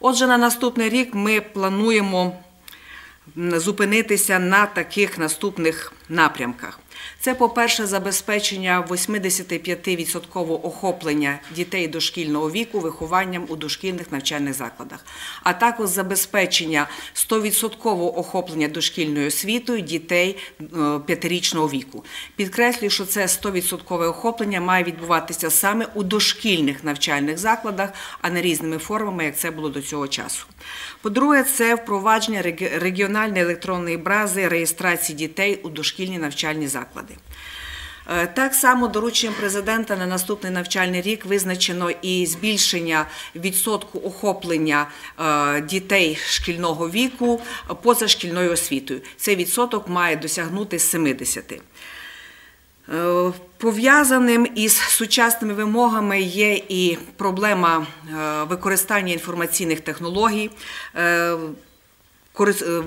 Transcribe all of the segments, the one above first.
Отже, на наступний рік ми плануємо зупинитися на таких наступних напрямках. Це, по-перше, забезпечення 85% охоплення дітей дошкільного віку вихованням у дошкільних навчальних закладах, а також забезпечення 100% охоплення дошкільною освітою дітей е, п'ятирічного віку. Підкреслюю, що це 100% охоплення має відбуватися саме у дошкільних навчальних закладах, а не різними формами, як це було до цього часу. По-друге, це впровадження регіональної електронної бази реєстрації дітей у дошкільні навчальні заклади. Е, Так само дорученням президента на наступний навчальний рік визначено і збільшення відсотку охоплення е, дітей шкільного віку позашкільною освітою. Цей відсоток має досягнути 70. Е, Пов'язаним із сучасними вимогами є і проблема використання інформаційних технологій. Е,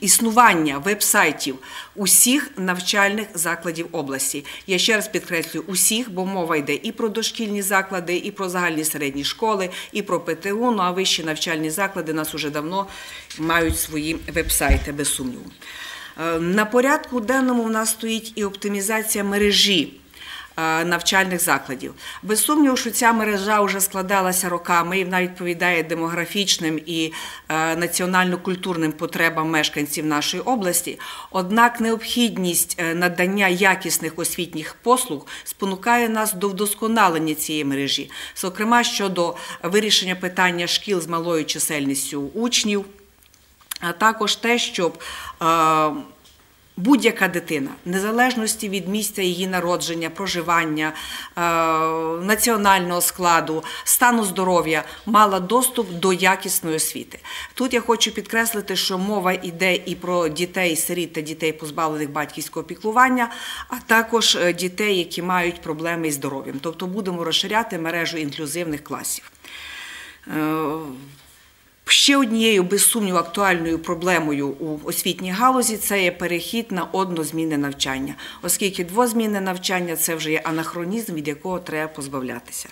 існування веб-сайтів усіх навчальних закладів області. Я ще раз підкреслюю усіх, бо мова йде і про дошкільні заклади, і про загальні середні школи, і про ПТУ. Ну а вищі навчальні заклади нас уже давно мають свої веб-сайти, без сумніву. Е, На порядку денному в нас стоїть і оптимізація мережі навчальних закладів. Без сумніву, що ця мережа вже складалася роками і вона відповідає демографічним і е, національно-культурним потребам мешканців нашої області. Однак необхідність е, надання якісних освітніх послуг спонукає нас до вдосконалення цієї мережі, зокрема щодо вирішення питання шкіл з малою чисельністю учнів а також те, щоб е, будь-яка дитина, в незалежності від місця її народження, проживання, е, національного складу, стану здоров'я, мала доступ до якісної освіти. Тут я хочу підкреслити, що мова йде і про дітей сиріт та дітей, позбавлених батьківського піклування, а також е, дітей, які мають проблеми із здоров'ям. Тобто будемо розширяти мережу інклюзивних класів. Ще однією, без сумніву, актуальною проблемою у освітній галузі це є перехід на однозмінне навчання, оскільки двозмінне навчання це вже є анахронізм, від якого треба позбавлятися.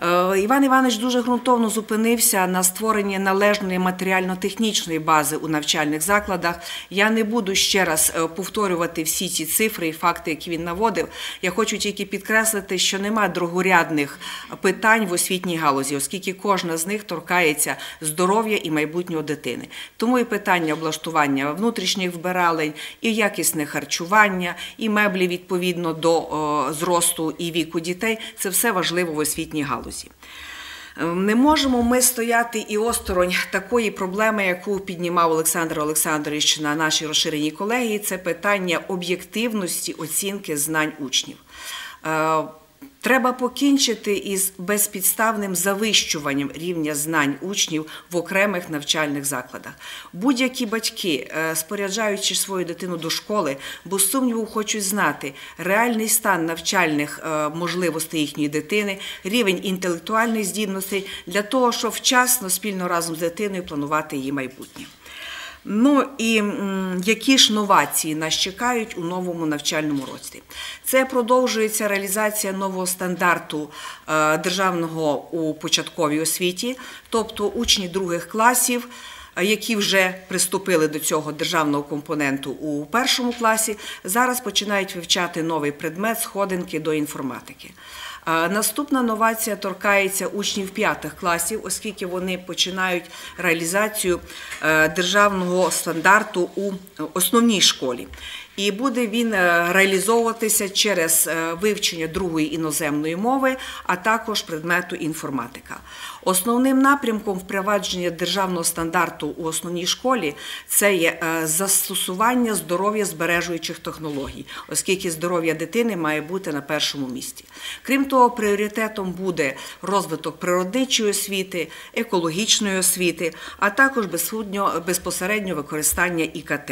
Е, Іван Іванович дуже ґрунтовно зупинився на створенні належної матеріально-технічної бази у навчальних закладах. Я не буду ще раз е, повторювати всі ці цифри і факти, які він наводив. Я хочу тільки підкреслити, що нема другорядних питань в освітній галузі, оскільки кожна з них торкається здоров'я і майбутнього дитини. Тому і питання облаштування внутрішніх вбиралень, і якісне харчування, і меблі відповідно до зросту і віку дітей це все важливо в освітній галузі. Не можемо ми стояти і осторонь такої проблеми, яку піднімав Олександр Олександрович на нашій розширеній колегії. Це питання об'єктивності оцінки знань учнів. Треба покінчити із безпідставним завищуванням рівня знань учнів в окремих навчальних закладах. Будь-які батьки, е, споряджаючи свою дитину до школи, без сумніву хочуть знати реальний стан навчальних е, можливостей їхньої дитини, рівень інтелектуальних здібностей для того, щоб вчасно спільно разом з дитиною планувати її майбутнє. Ну і які ж новації нас чекають у новому навчальному році? Це продовжується реалізація нового стандарту е, державного у початковій освіті, тобто учні других класів. е, Які вже приступили до цього державного компоненту у першому класі, зараз починають вивчати новий предмет сходинки до інформатики. Наступна новація торкається учнів п'ятих класів, оскільки вони починають реалізацію е, державного стандарту у основній школі. І буде він е, реалізовуватися через е, вивчення другої іноземної мови, а також предмету інформатика. Основним напрямком впровадження державного стандарту у основній школі це є е, застосування здоров'я збережуючих технологій, оскільки здоров'я дитини має бути на першому місці. Крім того, пріоритетом буде розвиток природничої освіти, екологічної освіти, а також безпосередньо використання ІКТ.